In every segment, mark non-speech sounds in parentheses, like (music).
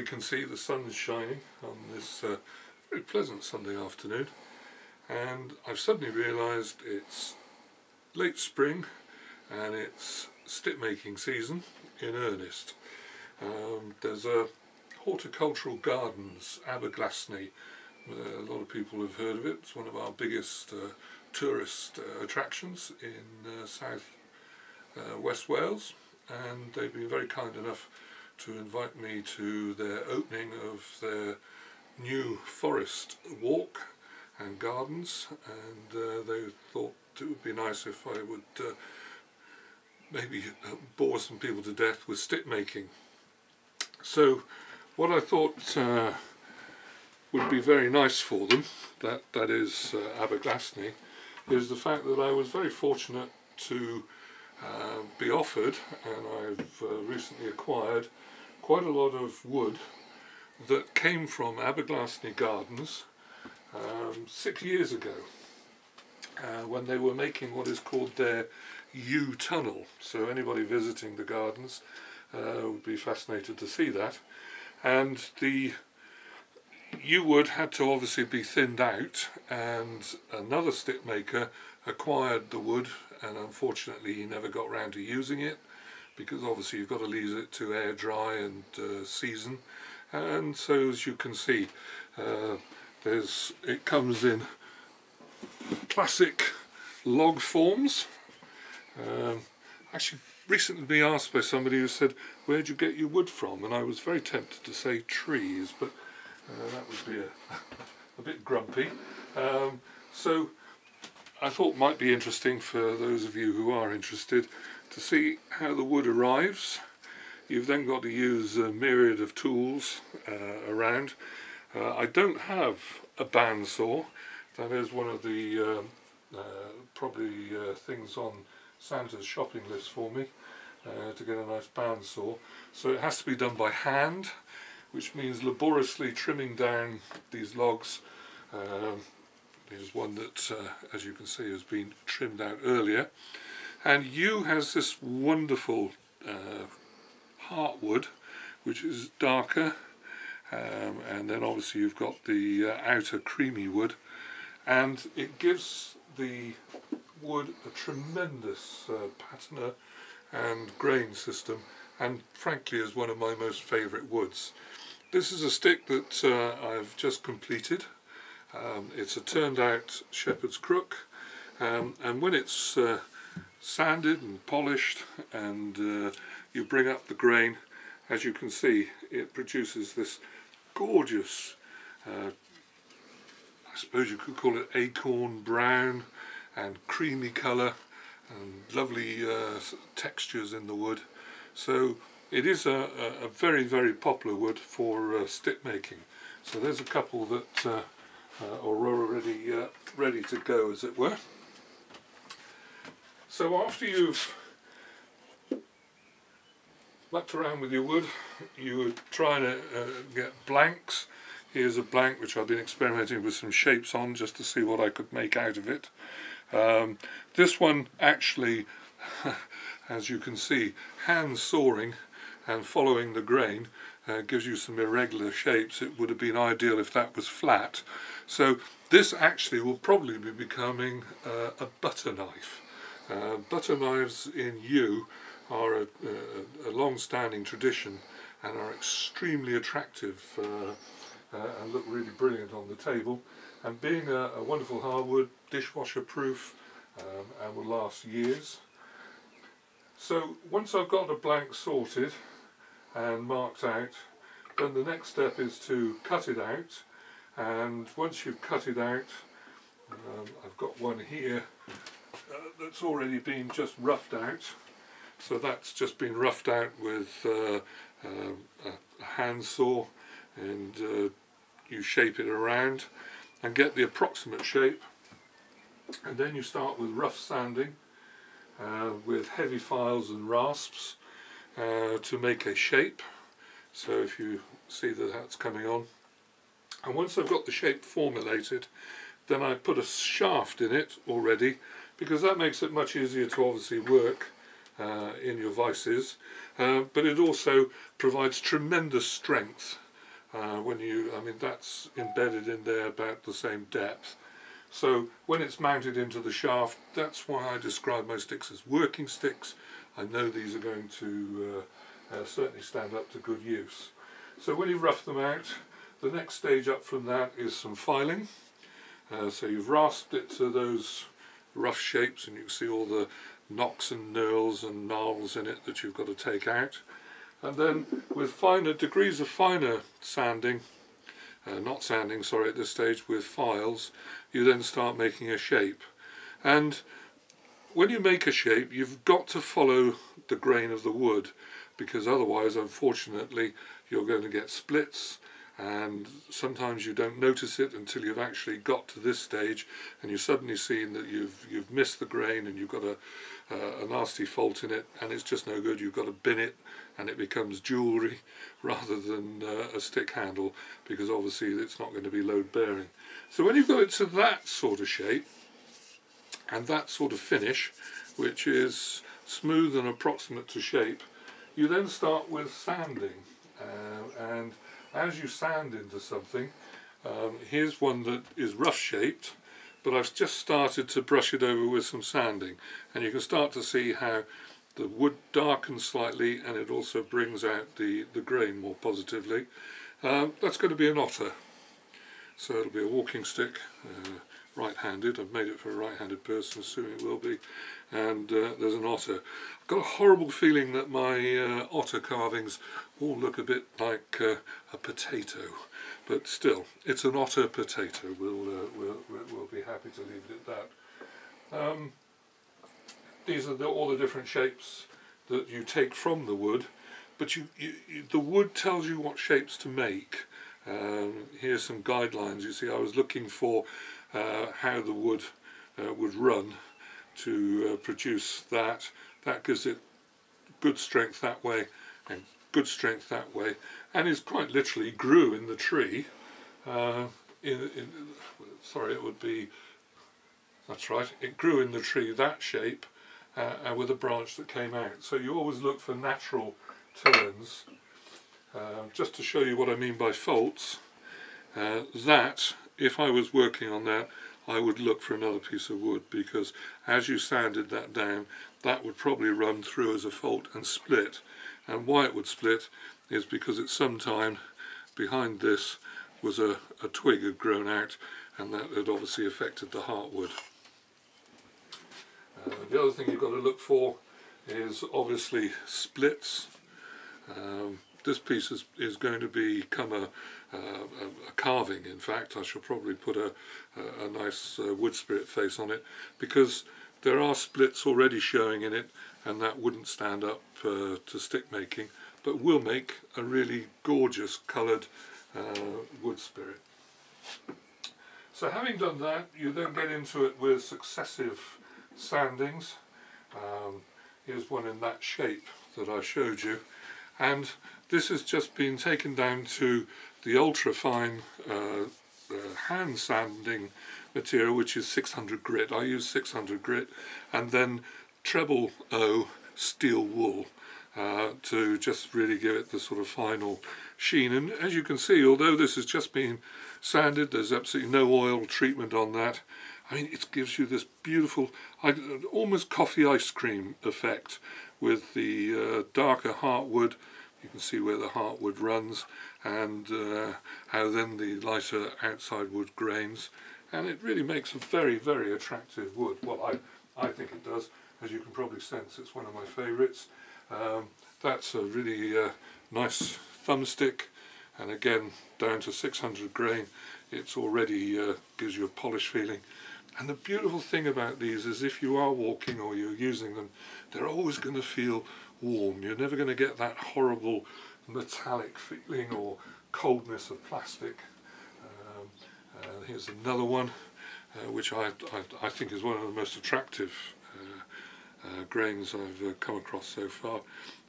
probably can see the sun is shining on this uh, very pleasant Sunday afternoon. And I've suddenly realised it's late spring and it's stick making season in earnest. Um, there's a horticultural gardens Aberglasney uh, a lot of people have heard of it. It's one of our biggest uh, tourist uh, attractions in uh, south uh, West Wales. And they've been very kind enough to invite me to their opening of their new forest walk and gardens and uh, they thought it would be nice if I would uh, maybe uh, bore some people to death with stick making. So what I thought uh, would be very nice for them, that, that is uh, Aberglasney, is the fact that I was very fortunate to uh, be offered and I've recently acquired quite a lot of wood that came from Aberglasney Gardens um, six years ago uh, when they were making what is called their yew tunnel. So anybody visiting the gardens uh, would be fascinated to see that. And the yew wood had to obviously be thinned out and another stick maker acquired the wood and unfortunately he never got round to using it because obviously you've got to leave it to air dry and uh, season. And so as you can see uh, there's it comes in classic log forms. Um, actually recently been asked by somebody who said where'd you get your wood from? And I was very tempted to say trees but uh, that would be a, (laughs) a bit grumpy. Um, so I thought might be interesting for those of you who are interested to see how the wood arrives. You've then got to use a myriad of tools uh, around. Uh, I don't have a bandsaw. That is one of the uh, uh probably uh, things on Santa's shopping list for me uh, to get a nice bandsaw. So it has to be done by hand, which means laboriously trimming down these logs um, there's one that, uh, as you can see, has been trimmed out earlier. And yew has this wonderful uh, heartwood, which is darker. Um, and then obviously you've got the uh, outer creamy wood. And it gives the wood a tremendous uh, patina and grain system and frankly is one of my most favourite woods. This is a stick that uh, I've just completed um, it's a turned out shepherd's crook um, and when it's uh, sanded and polished and uh, you bring up the grain. As you can see it produces this gorgeous uh, I suppose you could call it acorn brown and creamy colour and lovely uh, textures in the wood. So it is a, a, very very popular wood for uh, stick making. So there's a couple that uh, uh, or already ready to go as it were. So after you've mucked around with your wood, you would trying to uh, get blanks. Here's a blank which I've been experimenting with some shapes on just to see what I could make out of it. Um, this one actually, (laughs) as you can see, hand sawing and following the grain uh, gives you some irregular shapes. It would have been ideal if that was flat. So this actually will probably be becoming uh, a butter knife. Uh, butter knives in yew are a, a, a long-standing tradition and are extremely attractive uh, uh, and look really brilliant on the table. And being a, a wonderful hardwood, dishwasher proof um, and will last years. So once I've got a blank sorted, and marked out then the next step is to cut it out and once you've cut it out um, I've got one here that's already been just roughed out. So that's just been roughed out with uh, uh, a hand saw and uh, you shape it around and get the approximate shape. And then you start with rough sanding uh, with heavy files and rasps uh, to make a shape. So if you see that that's coming on. And once I've got the shape formulated then I put a shaft in it already because that makes it much easier to obviously work uh, in your vices uh, but it also provides tremendous strength uh, when you, I mean that's embedded in there about the same depth. So when it's mounted into the shaft, that's why I describe my sticks as working sticks. I know these are going to uh, uh, certainly stand up to good use. So when you've roughed them out, the next stage up from that is some filing. Uh, so you've rasped it to those rough shapes and you can see all the knocks and knurls and gnarls in it that you've got to take out. And then with finer degrees of finer sanding, uh, not sanding, sorry, at this stage, with files, you then start making a shape. And when you make a shape, you've got to follow the grain of the wood because otherwise, unfortunately, you're going to get splits and sometimes you don't notice it until you've actually got to this stage and you've suddenly seen that you've you've missed the grain and you've got a, uh, a nasty fault in it and it's just no good. You've got to bin it and it becomes jewellery (laughs) rather than uh, a stick handle because obviously it's not going to be load bearing. So when you've got it to that sort of shape and that sort of finish which is smooth and approximate to shape you then start with sanding. Uh, and as you sand into something, um, here's one that is rough shaped, but I've just started to brush it over with some sanding. And you can start to see how the wood darkens slightly and it also brings out the, the grain more positively. Um, that's going to be an otter. So it'll be a walking stick, uh, right-handed. I've made it for a right-handed person, assuming it will be. And uh, there's an otter. I've got a horrible feeling that my uh, otter carvings all look a bit like uh, a potato. But still, it's an otter potato. We'll, uh, we'll, we'll be happy to leave it at that. Um, these are the, all the different shapes that you take from the wood. But you, you, you the wood tells you what shapes to make. Um, here's some guidelines. You see, I was looking for how the wood uh, would run to uh, produce that. That gives it good strength that way and good strength that way. And is quite literally grew in the tree. Uh, in, in, sorry, it would be, that's right, it grew in the tree that shape uh, and with a branch that came out. So you always look for natural turns. Uh, just to show you what I mean by faults, uh, that if I was working on that, I would look for another piece of wood because as you sanded that down, that would probably run through as a fault and split. And why it would split is because at some time behind this was a, a twig had grown out and that had obviously affected the heartwood. Uh, the other thing you've got to look for is obviously splits. Um, this piece is, is going to become a, a, carving in fact I shall probably put a, a, a nice uh, wood spirit face on it because there are splits already showing in it and that wouldn't stand up uh, to stick making but will make a really gorgeous coloured uh, wood spirit. So having done that you then get into it with successive sandings. Um, here's one in that shape that I showed you and this has just been taken down to the ultra fine uh, uh, hand sanding material which is 600 grit. I use 600 grit. And then treble O steel wool uh, to just really give it the sort of final sheen. And as you can see although this has just been sanded there's absolutely no oil treatment on that. I mean it gives you this beautiful almost coffee ice cream effect with the uh, darker heartwood you can see where the heartwood runs and uh, how then the lighter outside wood grains. And it really makes a very very attractive wood. Well I, I think it does. As you can probably sense it's one of my favourites um, that's a really uh, nice thumbstick and again down to 600 grain it's already uh, gives you a polished feeling. And the beautiful thing about these is if you are walking or you're using them they're always going to feel warm you're never going to get that horrible metallic feeling or coldness of plastic. Um, uh, here's another one uh, which I, I, I, think is one of the most attractive uh, uh grains I've uh, come across so far.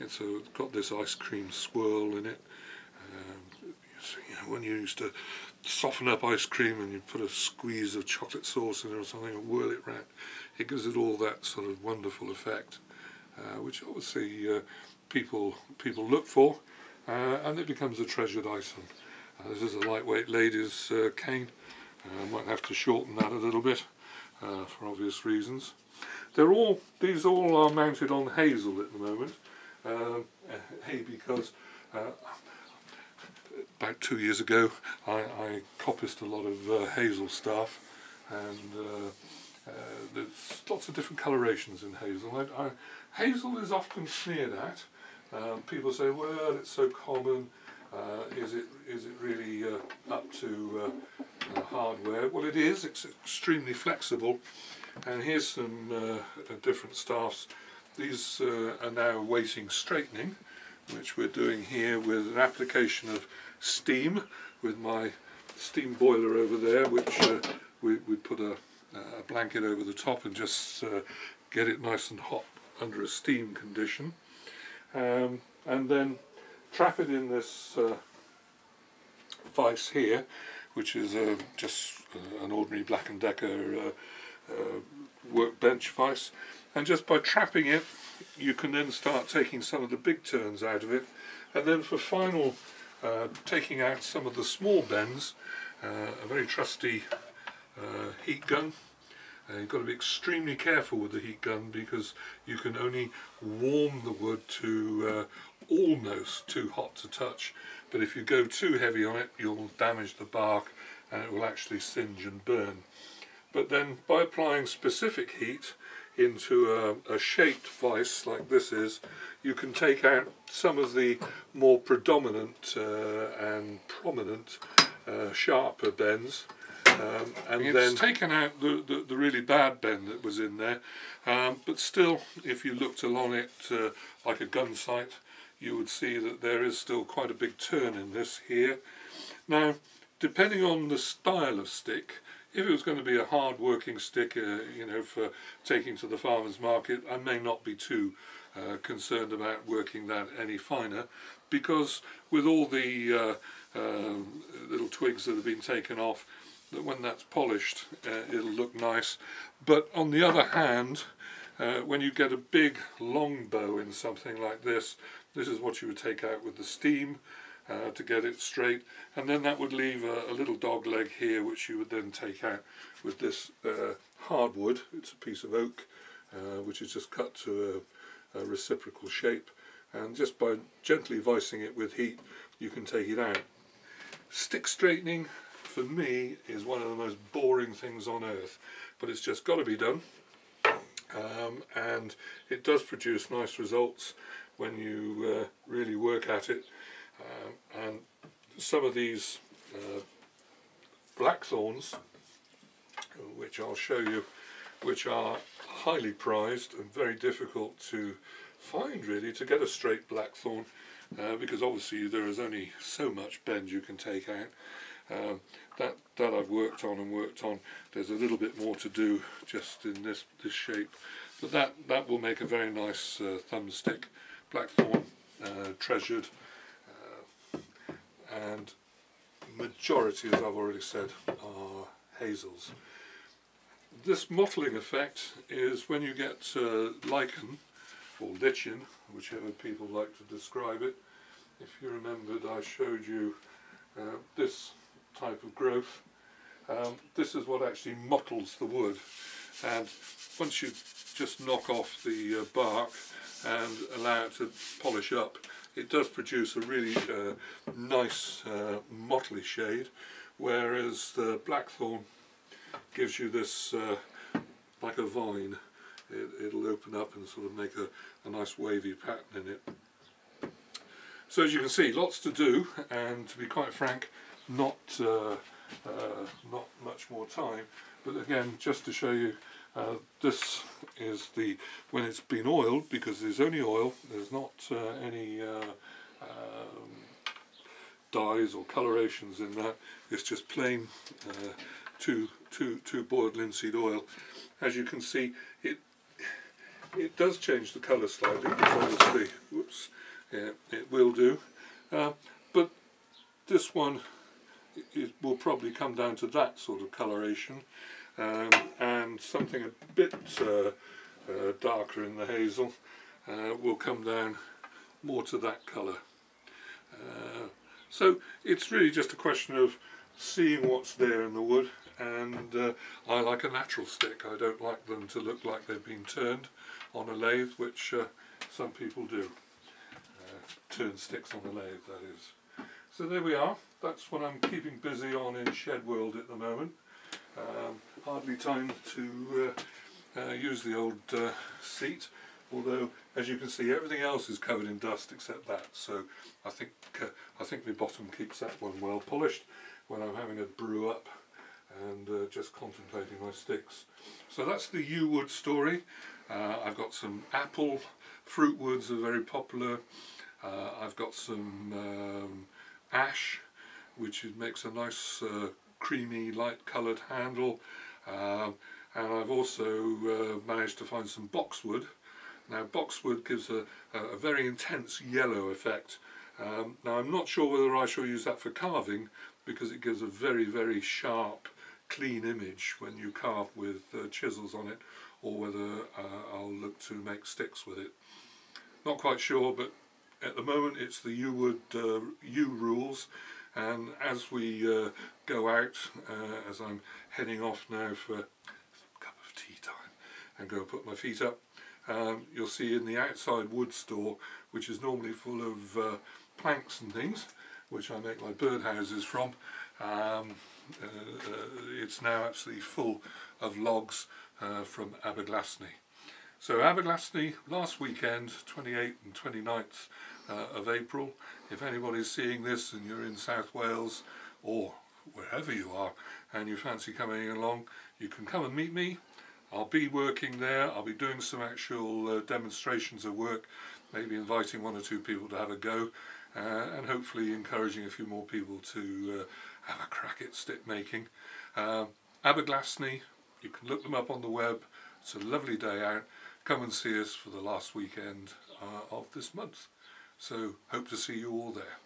It's a, got this ice cream swirl in it. Um, you know, when you used to soften up ice cream and you put a squeeze of chocolate sauce in it or something and whirl it round, it gives it all that sort of wonderful effect, uh, which obviously people people look for uh, and it becomes a treasured item. Uh, this is a lightweight ladies uh, cane. I might have to shorten that a little bit for obvious reasons. They're all, these all are mounted on hazel at the moment. (laughs) Hey, because uh, about two years ago I, I coppiced a lot of uh, hazel stuff and uh, uh, there's lots of different colorations in hazel. I, hazel is often sneered at. Um, people say, well, it's so common. Uh, is it is it really uh, up to hardware? Well, it is. It's extremely flexible. And here's some different staffs. These are now awaiting straightening which we're doing here with an application of steam with my steam boiler over there which uh, we, we put a, a, blanket over the top and just uh, get it nice and hot under a steam condition. Um, and then trap it in this uh, vise here which is uh, just uh, an ordinary Black & Decker uh, workbench vise. And just by trapping it you can then start taking some of the big turns out of it. And then for final uh, taking out some of the small bends uh, a very trusty uh, heat gun. Uh, you've got to be extremely careful with the heat gun because you can only warm the wood to uh, almost too hot to touch. But if you go too heavy on it you'll damage the bark and it will actually singe and burn. But then by applying specific heat into a, a, shaped vise like this is, you can take out some of the more predominant uh, and prominent uh, sharper bends um, and it's then taken out the, the, the, really bad bend that was in there. Um, but still if you looked along it uh, like a gun sight you would see that there is still quite a big turn in this here. Now depending on the style of stick if it was going to be a hard working stick, uh, you know, for taking to the farmer's market, I may not be too uh, concerned about working that any finer because with all the uh, um, little twigs that have been taken off, that when that's polished uh, it'll look nice. But on the other hand, uh, when you get a big long bow in something like this, this is what you would take out with the steam uh, to get it straight and then that would leave a, a, little dog leg here which you would then take out with this uh, hardwood, it's a piece of oak uh, which is just cut to a, a, reciprocal shape and just by gently vicing it with heat you can take it out. Stick straightening for me is one of the most boring things on earth but it's just got to be done um, and it does produce nice results when you uh, really work at it um, and some of these uh, blackthorns, which I'll show you, which are highly prized and very difficult to find really to get a straight blackthorn uh, because obviously there is only so much bend you can take out. Um, that that I've worked on and worked on. There's a little bit more to do just in this this shape, but that that will make a very nice uh, thumbstick. Blackthorn, uh, treasured, and majority, as I've already said, are hazels. This mottling effect is when you get uh, lichen or lichen, whichever people like to describe it. If you remembered, I showed you uh, this type of growth. Um, this is what actually mottles the wood, and once you just knock off the uh, bark and allow it to polish up, it does produce a really uh, nice uh, motley shade whereas the blackthorn gives you this uh, like a vine. It, will open up and sort of make a, a nice wavy pattern in it. So as you can see lots to do and to be quite frank not uh, uh, not much more time. But again just to show you uh, this is the when it's been oiled because there's only oil there's not uh, any um, dyes or colorations in that. It's just plain two, two, two boiled linseed oil. As you can see it it does change the colour slightly obviously whoops yeah, it will do. Uh, but this one it will probably come down to that sort of coloration um, and something a bit uh, uh, darker in the hazel uh, will come down more to that colour. Uh, So it's really just a question of seeing what's there in the wood and uh, I like a natural stick. I don't like them to look like they've been turned on a lathe, which uh, some people do. Turn sticks on a lathe, that is. So there we are. That's what I'm keeping busy on in Shed World at the moment. Um, hardly time to uh, uh, use the old uh, seat although as you can see everything else is covered in dust except that so I think uh, I think the bottom keeps that one well polished when I'm having a brew up and uh, just contemplating my sticks. So that's the yew wood story. Uh, I've got some apple, fruit woods are very popular. I've got some um, ash which makes a nice uh, creamy light coloured handle um, and I've also uh, managed to find some boxwood now boxwood gives a, a very intense yellow effect. Um, now I'm not sure whether I shall use that for carving because it gives a very very sharp clean image when you carve with uh, chisels on it or whether uh, I'll look to make sticks with it. Not quite sure but at the moment it's the yew wood uh, yew rules and as we uh, go out uh, as I'm heading off now for a cup of tea time and go put my feet up um, you'll see in the outside wood store which is normally full of uh, planks and things which I make my birdhouses from um, uh, uh, it's now absolutely full of logs uh, from Aberglasney. So Aberglasney last weekend 28th and 29th uh, of April if anybody's seeing this and you're in South Wales or wherever you are and you fancy coming along you can come and meet me. I'll be working there, I'll be doing some actual uh, demonstrations of work, maybe inviting one or two people to have a go uh, and hopefully encouraging a few more people to uh, have a crack at stick making. Um, Aberglasney, you can look them up on the web, it's a lovely day out, come and see us for the last weekend uh, of this month. So hope to see you all there.